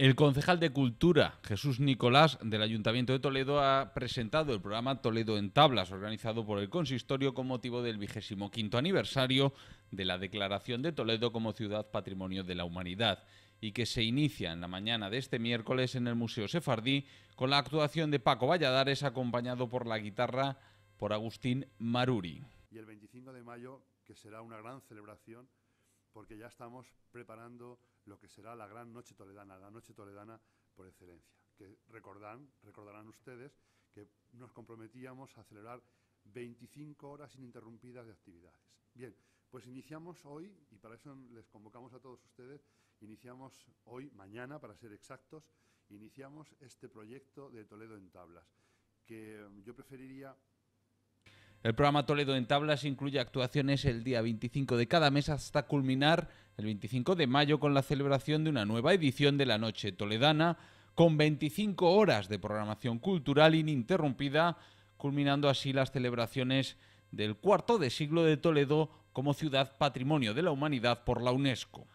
El concejal de Cultura, Jesús Nicolás, del Ayuntamiento de Toledo, ha presentado el programa Toledo en Tablas, organizado por el Consistorio con motivo del vigésimo quinto aniversario de la Declaración de Toledo como Ciudad Patrimonio de la Humanidad, y que se inicia en la mañana de este miércoles en el Museo Sefardí con la actuación de Paco Valladares, acompañado por la guitarra por Agustín Maruri. Y el 25 de mayo, que será una gran celebración porque ya estamos preparando lo que será la gran noche toledana, la noche toledana por excelencia, que recordarán, recordarán ustedes que nos comprometíamos a celebrar 25 horas ininterrumpidas de actividades. Bien, pues iniciamos hoy, y para eso les convocamos a todos ustedes, iniciamos hoy, mañana para ser exactos, iniciamos este proyecto de Toledo en tablas, que yo preferiría el programa Toledo en Tablas incluye actuaciones el día 25 de cada mes hasta culminar el 25 de mayo con la celebración de una nueva edición de la Noche Toledana, con 25 horas de programación cultural ininterrumpida, culminando así las celebraciones del cuarto de siglo de Toledo como ciudad patrimonio de la humanidad por la UNESCO.